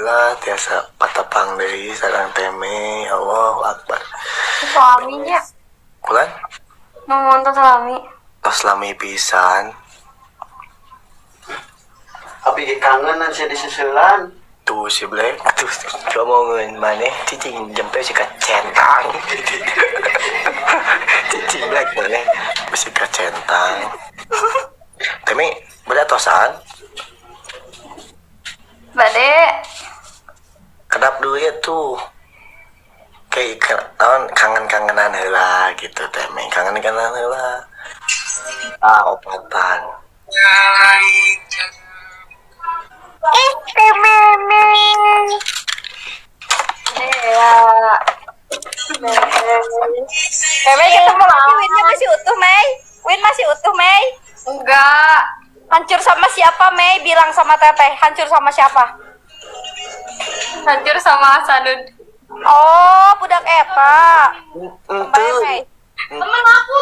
Alhamdulillah tiasa patapang deui sareng teme. Allahu Akbar. Suaminya Kulan nuhun tuh suami. tos lami pisan. Abi ge kangen nan saya disusulan. tuh si Black tuh ngomongin mana? Cicing jempe si kacentang. Cicing Black mana? Si kacentang. Teme beda tosan Bade, kedap dulu ya tuh. Kayak naon kangen-kangenan heula gitu teme kangen-kangenan heula. Ah opatan eh temene. Ya. Mei ketemu lagi Winnya masih utuh Mei Win masih utuh Mei Enggak. Hancur sama siapa Mei Bilang sama Teteh. Hancur sama siapa Hancur sama Hasanuddin Oh budak Ente Mei. Temen aku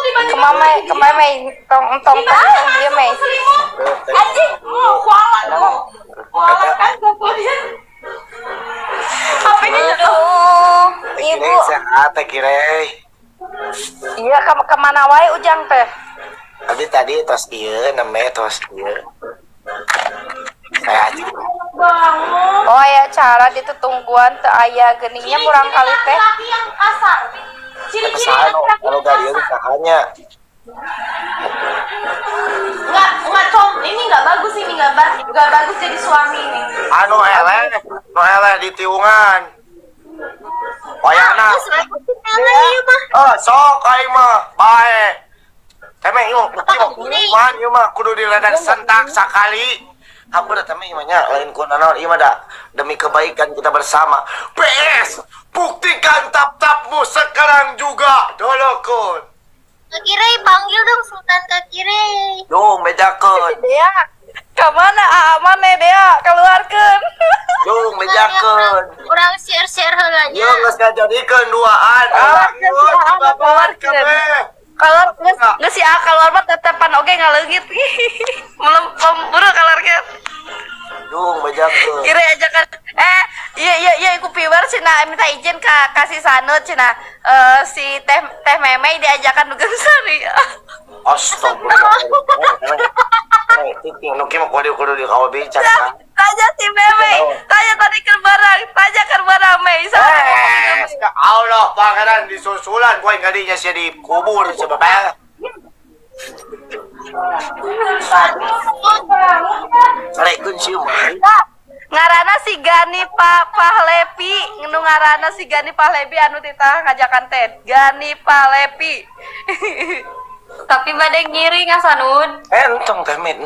Tong tong tong dia Mei. Anjing mau kualat mau kualat kan HP-nya jatuh Ibu. sehat Iya ke ke mana wae Ujang teh? Tadi tadi tos iya namanya tos iya saya aja bangun. Oh ya cara itu tungguan teu aya geningnya murang kali teh. laki yang kasar. Ciri-ciri kalau gak dia usahanya. Nggak nggak com ini nggak bagus ini nggak ba nggak bagus jadi suami ini. Anu eleh nu eleh di tiungan. Wayana Oh sok aing mah. Bae Teme ieu bukti mah ieu mah. Kudu diledak sentak sakali Aku udah teme ieu mah nya lain ku naon ieu mah da demi kebaikan kita bersama. PS buktikan tap-tapmu sekarang juga dolokun. Kakire panggil dong Sultan Kakire. Dung bejakeun Dea. Ke mana aman nih Dea? Keluarkan. Dung bejakeun Kurang share-share halanya. Yo geus ngajadikeun duaan. Ah, geus Aduh, kalau nges nges ya keluar mah tetepan oke ngaleungit melempem buru keluarkan Dung bejakeun. kira aja kan eh iya iya iya aku piwer cina minta izin ke kasih sanut cina eh si teh teh meme diajakan dugem sari Astagfirullah. Nih, titing nu kieu mah kudu kudu di kawa bicara. kan? tanya si meme tanya tadi ke barang tanya ke barang mei sari Eh, ka Allah pangeran disusulan gua ngadinya sia dikubur sebab Salaikun sieu mah. Nah, ngarana si Gani Pak Pahlepi nu ngarana si Gani Pahlepi anu tita ngajakan Ted Gani Pahlepi tapi badai ngiri ngasanud Entong teh mit.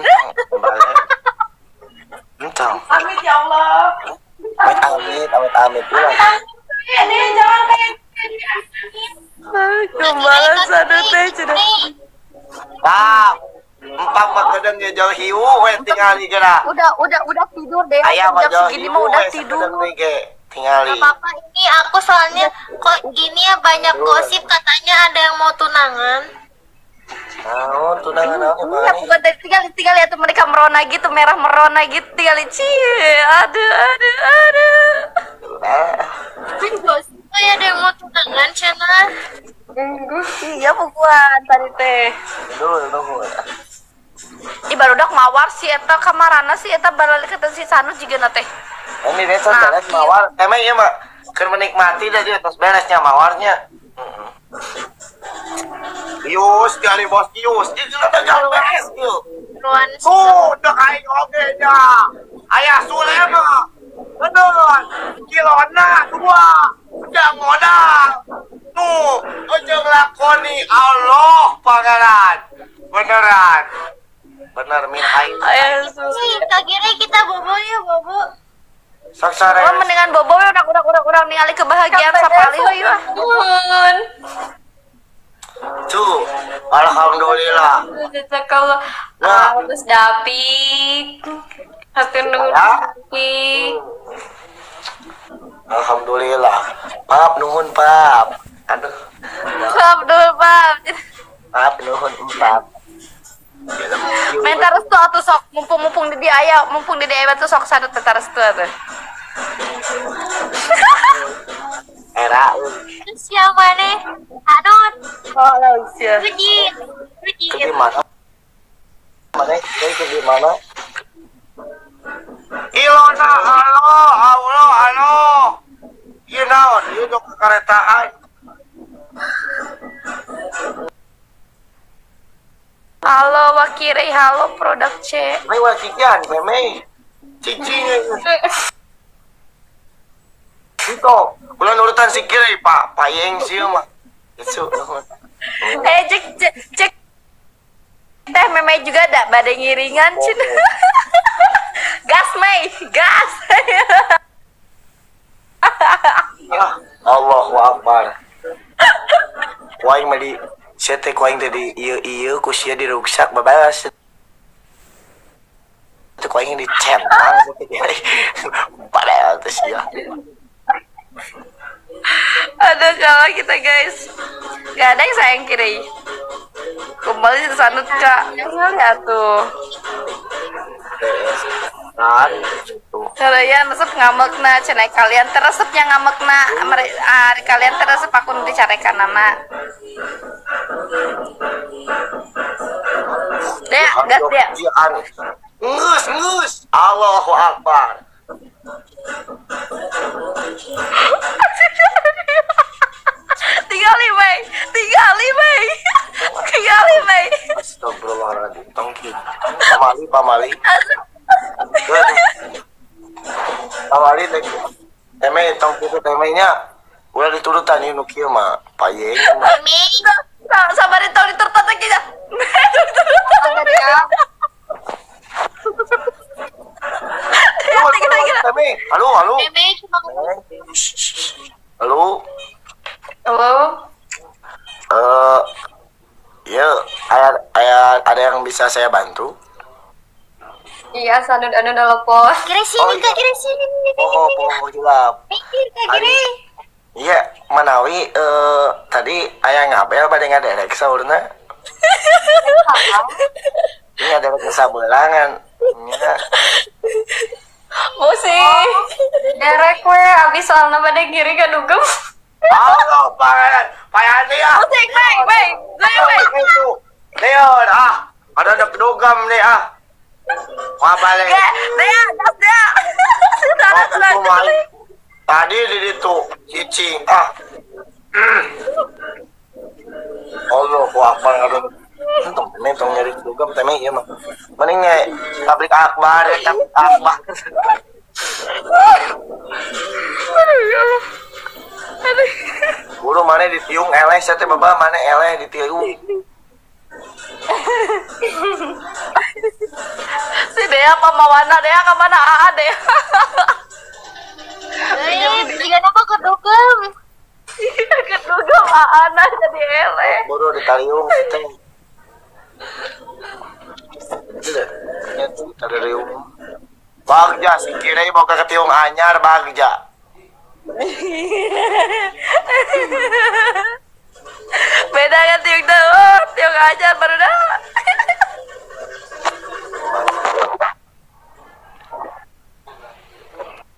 entong. Amit ya Allah Amit amit amit amit pulang. ini kembali sanut teh cenah Tah. Empat mah kadang dia jauh hiu we tingali geura. udah udah udah tidur deh Ayah mah jam jauh hiu mah udah we tidur ge tingali. Papa ini aku soalnya kok gini ya banyak gosip katanya ada yang mau tunangan. Naon tunangan apa Ya, mah? bukan teh tinggal tinggal lihat mereka merona gitu merah merona gitu tinggal cie aduh aduh aduh Gosip oh ya ada yang mau tunangan Cina. iya bukuan tadi teh Dulu dulu. Ih barudak mawar si eta kamarana si eta balik ke si Sanu juga teh. Ini desa Nah, beres mawar. Emang iya mak. Keur menikmati dah dia terus beresnya mawarnya. Heeh. Yus, dari bos Yus. Itu jangan beres yuk. Sudah kain oke nya. Ayah Sule Bener. Kilona dua. Udah modal. Tuh, ujung lakoni Allah pangeran. Beneran. Bener min hai. Ayo Ih, Kakire kita bobo ya bobo. Sok sore. Oh mendingan bobo we udah udah udah udah ningali kebahagiaan sapali yuk. Nuhun. Tuh, alhamdulillah. kalau Nah. harus dapik Hatur nuhun dapik Alhamdulillah. Maaf nuhun, Pap. Aduh. Abdul Bab. Maaf nuhun, Pap. Minta restu atuh sok mumpung-mumpung di dia aya mumpung di dia tuh sok sadut minta restu atuh. Era. Siapa nih? Anun, Oh, lah sia. pergi, pergi. Ke di mana? Mana? Di mana? Wakiri, halo produk C. May wakikian, meme. Cicing. Dito, ulan urutan si Kiri, Pak. Payeng siya, mah. Itu. Eh cek cek, cek. Teh meme juga ada badai ngiringan cin. gas Mei, gas. Ah, Allahu Akbar. Kuaing mah di saya teh kuaing teh di ieu ieu ku sia di ruksak babas. Kuaing di centang Padahal teh sia. Aduh kalau kita guys Gak ada yang sayang kiri Kembali ke sanut kak Lihat tuh Kan itu. Kalian resep ngamek na cenai kalian teresep yang ngamek na ah, kalian teresep aku nanti carekan nama Dea, gas dia Jian. Ngus, ngus. Allahu Akbar. Tinggali Mei Tinggali Mei Tinggali Mei Astagfirullahaladzim. Tongki. Pamali. Pamali itu temenya. Udah diturutan ini nukia mah. Payeng. mah. Sa- Sabar itu diturut kita Halo, halo, Teme. Halo, halo. Cuma Halo. Halo Eh, ya, ada, ada yang bisa saya bantu? Iya sanud anu telepon kira Oh, sini iya. kak, kira sini. Oh, oh, jawab. Mikir kak, kira. Iya, Manawi, eh, tadi ayah ngabel pada ngaderek saurna. Ini ada kesabelangan. Ya. Musik Derek we abis soalnya pada kiri ke dugem Halo, Pak. Pak Andi ah. Mei Mei Mei Mei Itu. Leon, ah. Ada ada kedugam nih ah. Mau balik. Gak kutu main. Tadi di situ cicing ah. Allah, ku akbar aduh. Entong, temen tong nyari kedugam temen iya mah. Mending tablik akbar, ya tablik akbar. Guru mana ditiung eleh, saya teh baba mana eleh ditiung. Si Dea pemawana Dea ke mana Aa Dea Eh, jika nama kedugem. Ke dugem Aa nah jadi ele Guru ditaliung kita. Tidak, itu taliung. Bagja, si kira mau ke ketiung anyar bagja. Beda kan tiung tuh Tiung aja baru dah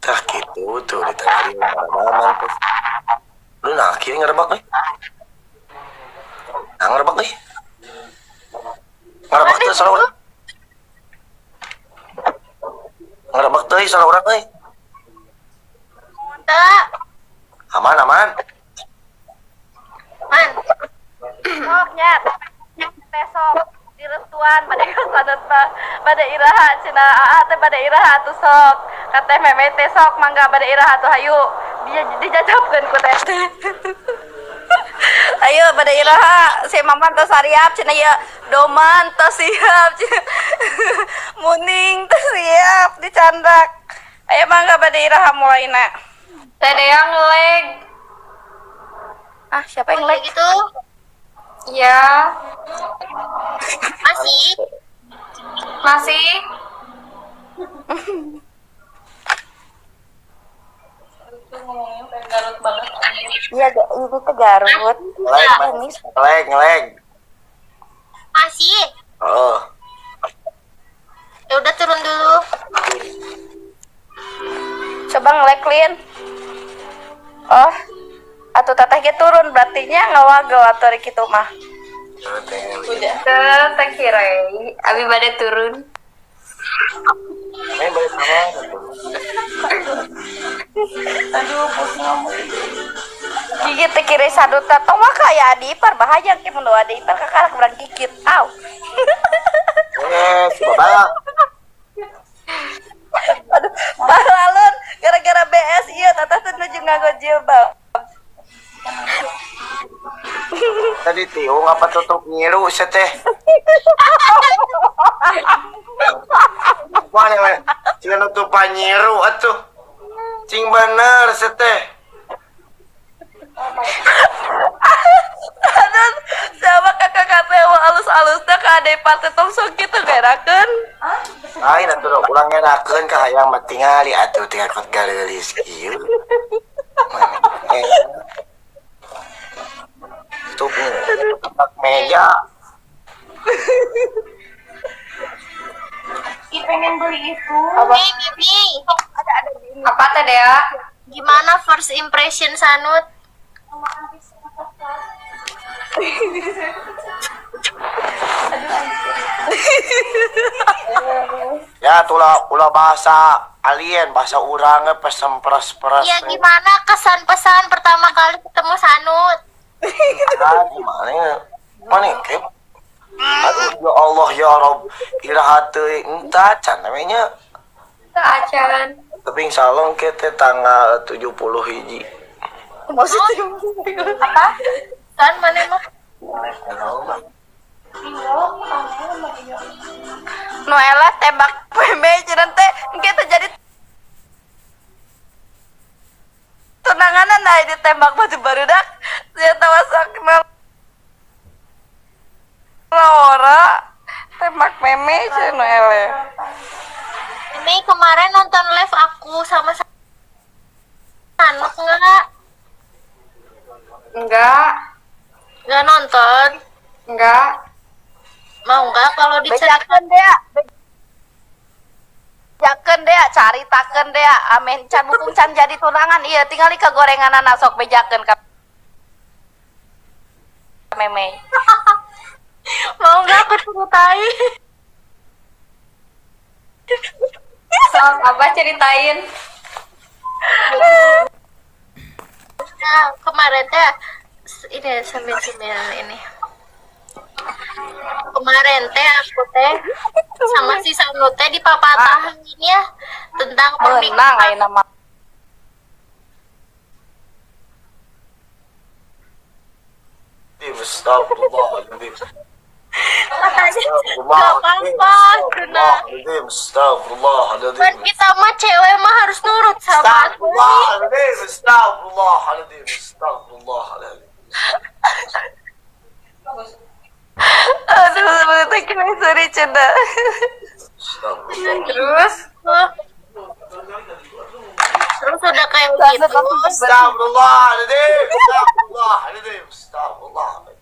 Tah gitu tuh ditaliung aman tuh. Lu nah kiri ngerebak nih. Nah ngerebak nih. Ngerebak tuh salah orang. Ngerebak tuh salah orang nih. Tak, Aman aman. man. Sok nyat Besok di restuan pada kasadat pada iraha cina aa teh pada iraha tuh sok kata meme teh sok mangga pada iraha tuh hayu. Dia dijajabkeun ku teh. Ayo pada iraha si maman teh sariap cina ya doman teh siap. Cenah. muning teh siap dicandak. Ayo mangga pada iraha mulai nak. Teh yang leg ah siapa yang Kayak leg gitu. ya Masih. Iya, itu ke Garut. Ngeleg, ngeleg, ngeleg. Masih. Oh. Ya udah turun dulu. Coba bang Leklin oh atau teteh ge turun berarti nya ngawagel atau kitu mah Udah. teh kira abi bade turun Main balik sama. Aduh, pusing ngomong. gigit teh kira saduta tong mah kaya adi ipar. Bahaya ke mun adi. Ipar kakak kurang gigit. Aw Eh, si Baba. aduh pahalun gara-gara BS iya tata tuh nuju nganggo jilbab Tadi tiung apa tutup nyiru se Mana we? Cing nutupan nyiru atuh. Cing bener se teh. aduh sama kakak kakak yang alus-alus dah ke adek partai tong sok gitu gerakan Lain atuh dong ulang ngerakeun ka hayang mah tingali atuh tinggal kot galelis kieu. Tutup meja. Pengen beli itu. Hey, Bibi, apa teh Dea? gimana first impression Sanut? Ya tulah ulah bahasa alien, bahasa urang ge pesem peres peres. Ya gimana kesan pesan pertama kali ketemu Sanut? Ah, gimana ya? Aduh ya Allah ya Rob, kira hati entah can namanya. Acan. Tapi insya Allah kita tanggal 70 hiji. Maksudnya Apa? San mana mah? Noela tembak peme jeung teh engke teh jadi tunanganan nah ditembak batu barudak saya tahu sakna Laura tembak meme jeung Noela Ini kemarin nonton live aku sama Sanut enggak? enggak. Enggak nonton? enggak. Mau enggak kalau diceritakan? bejakeun dea bejakeun dea caritakeun dea amin. Can bukung can jadi tunangan. Iya tinggal ke gorengan sok bejakeun ka meme Mau enggak aku ceritain? sok apa ceritain Nah, kemarin teh ini sambil sambil ini. Kemarin teh aku teh sama si Sanut teh di papatahan ya tentang menang pernikahan. ayo nama Astagfirullahaladzim. Gak apa-apa, Duna. Kan kita mah cewek mah harus nurut sama aku. Astagfirullahaladzim. Astagfirullahaladzim. Aduh sebenarnya kena sorry cenda terus? Terus udah kayak gitu. Astagfirullahaladzim. Astagfirullahaladzim. Astagfirullahaladzim.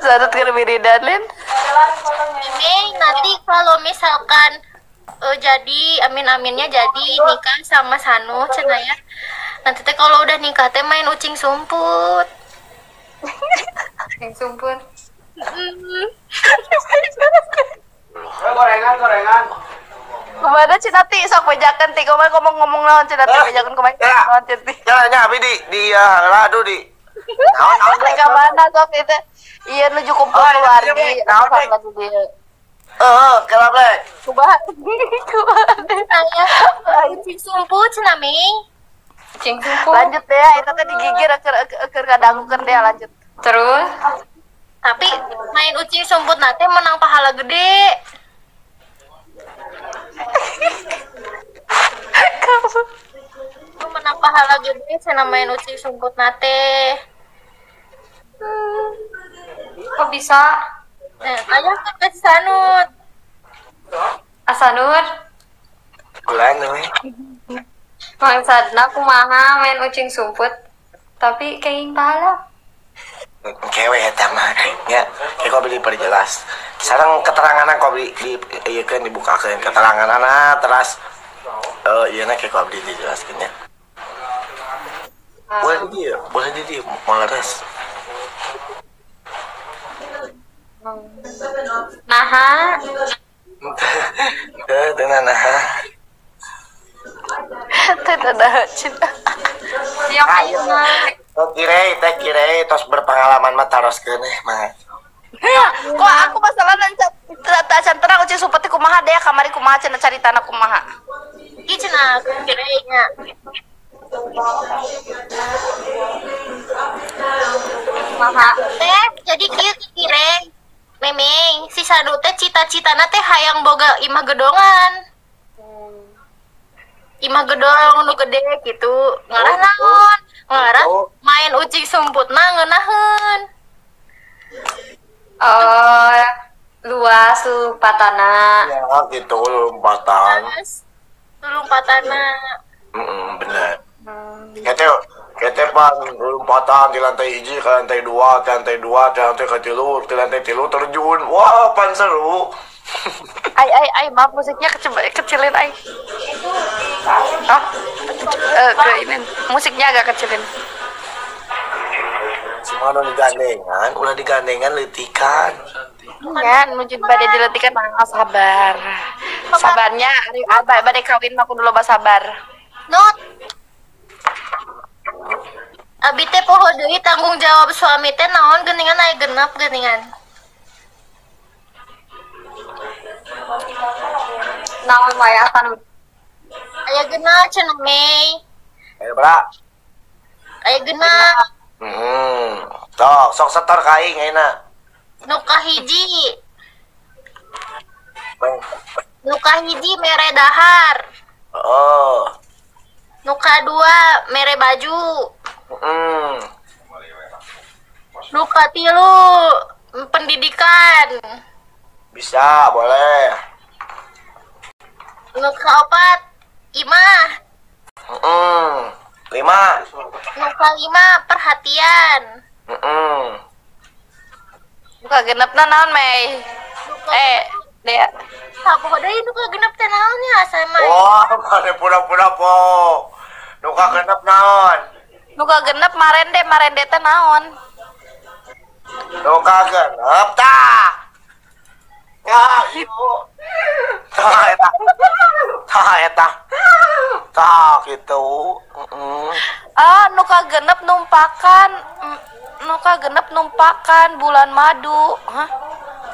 Sadut kan biridan lin Ini nanti kalau misalkan eh, jadi amin aminnya jadi nikah sama Sanu cenah ya. Nanti teh kalau udah nikah teh main ucing sumput. yang sumpun Mm. Gorengan, gorengan. ke mana cinati sok bejakan ti ke mana ngomong-ngomong lawan cinati Eh, bejakan ke mana ya. lawan cinati Ya, ya, tapi di, di, ya, radu di. Naon, naon, mereka mana sok itu iya nuju kumpul Oh, iya, keluarga iya, iya. naon kan lagi dia Eh, kenapa, Blek? kubahan kubahan Saya ucing sumput cenah Mei. cing sumpun lanjut ya itu teh digigir aker aker kadang aker dia lanjut terus Tapi main ucing sumput nanti menang pahala gede. kamu menang pahala gede cenah main ucing sumput nate. Kok bisa Nah, tanya ke Sanut. asanur Bulan, nih. Maksudnya kumaha main ucing sumput tapi keing pahala Kewe ya, mah. Ya, kayak kau beli perjelas. Sekarang keterangan kau beli, di, iya kan dibukakan keterangan anak, terus Oh iya nak kayak abdi dijelaskan ya. Boleh di dia, boleh di dia, melaras. Nah, Eh, tenan nah. Tidak ada cinta. yang ayeuna Oh, kira teh kira tos berpengalaman mah taros keneh mah. Kok aku masalah dan tak canterang uci supati kumaha deh kamari kumaha cenah cari tanah kumaha. Iki cenah kiranya. Maha. Teh, jadi kieu kire. Memeng, si Sanu teh cita-citana teh hayang boga imah gedongan. Imah gedong nu gede gitu. Ngalah naon? Ngalah main ucing sumputna ngeunaheun. Oh, luas patana. Ya gitu lompatan. Lompatana. Mm bener. Kete kete pan lompatan di lantai hiji ke lantai dua, ke lantai dua, ke lantai ketilu, ke lantai tilu terjun. Wah, pan seru. Ay ay ay maaf musiknya kecil kecilin ay. Oh, eh ke ini musiknya agak kecilin. Semua nu digandengan, ulah digandengan letikan. Ya, menuju badai diletikan mah sabar. Sabarnya, badai kawin mah kudu loba sabar. Not. Abi teh poho deui tanggung jawab suami teh naon geuningan aya genep geuningan. Naon wae akan Aya genep cenah Mei. Ayo, Bra. Aya genep Hmm. Sok, sok setor kaing ayeuna. nu kahiji, Bang. nu kahiji mere dahar, Oh. nu kadua mere baju, Hmm. nu katilu pendidikan, Bisa, boleh. nu kaopat imah, Hmm. Lima. nu kalima perhatian. Hmm. buka genepna naon Mei? Eh, Dea. Sapoho deui nu kagenep teh naonnya asa mah. Wah, mana pura-pura po. Nuka genep naon? Buka genep marende marende teh naon? Nuka genep tah. Ya, ibu. Tah eta. Tah eta. Tah gitu. Ah, nuka genep numpakan nuka genep numpakan bulan madu. Hah?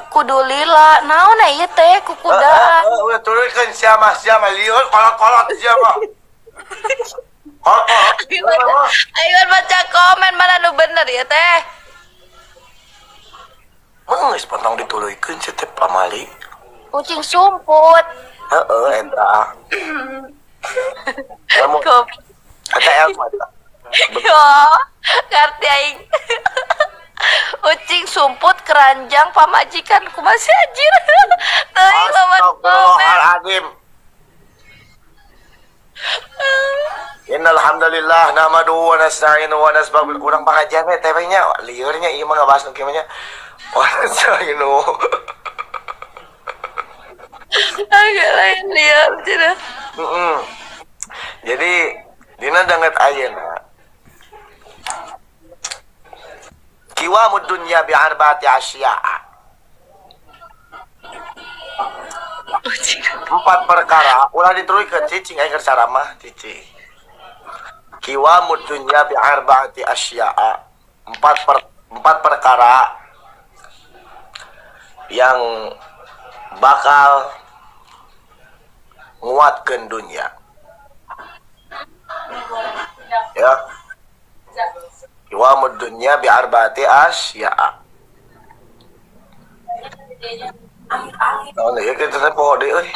Kudu lila. Naon ieu teh ku kuda? Udah turunkan siapa siapa lihat kolot-kolot siapa. Kolot-kolot. Ayo baca komen mana nu bener ya teh. Mengeus pentong dituluykeun setiap pamali. Kucing sumput. Heeh, eta. Kamu eta elmu eta. Yo, ngerti aing. Ucing sumput keranjang pamajikan ku masih anjir. Teuing lawan komen. Astagfirullahaladzim. Innalhamdulillah namadu wa nasta'inu wa nasbahul kurang pengajian we teh nya liurnya ieu mah ngabahas nu kieu nya. Wa nasta'inu. Agak lain dia cina. Jadi dina danget ayeuna Kiwamud dunya bi arba'ati asya'a. Empat perkara ulah diteruskeun cicing aing keur caramah cicing. Kiwamud dunya bi arba'ati asya'a. Empat per, empat perkara yang bakal nguatkeun dunia. Ya. Kiwamud dunya bi arba'ati asya'a. Nah, ya kita teh poho deui euy.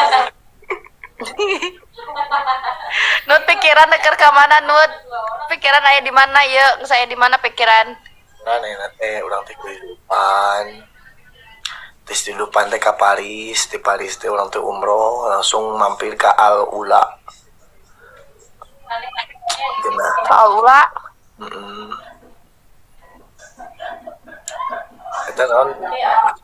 Nut pikiran neker ke mana Nut? Pikiran aya di mana ya? Saya di mana pikiran? Nah, nih teh urang teh kehidupan. Terus di depan teh ka Paris, di Paris teh urang teh umroh, langsung mampir ke Al Ula. Gimana? Paula. Mm Eta naon? Anjir,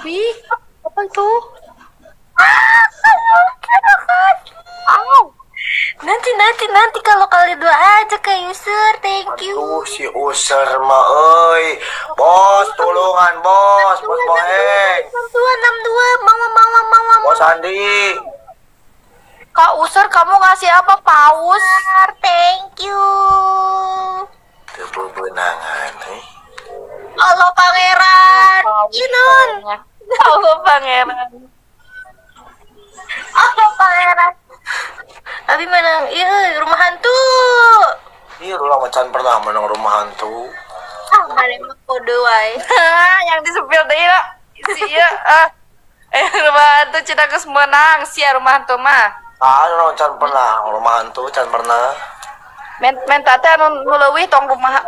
Wih, apa itu? Nanti nanti nanti kalau kalian dua aja ke user, thank you. Aduh si user mah euy. Bos tulungan bos, bos Boheng. Dua enam dua, mama mama mama Bos Andi. Kak User kamu ngasih apa paus? thank you. Kebebenangan eh. Halo pangeran, Yunon. Halo pangeran. Halo pangeran. Abi menang, iya rumah hantu. Iya ulah macan pernah menang rumah hantu. Ah, ada yang kode wae. yang disepil deh ya. Si ya. ah. Eh rumah hantu cita geus menang sia rumah hantu mah. Ah, ulah macan pernah rumah hantu can pernah. Men men tante anu nu leuwih tong rumah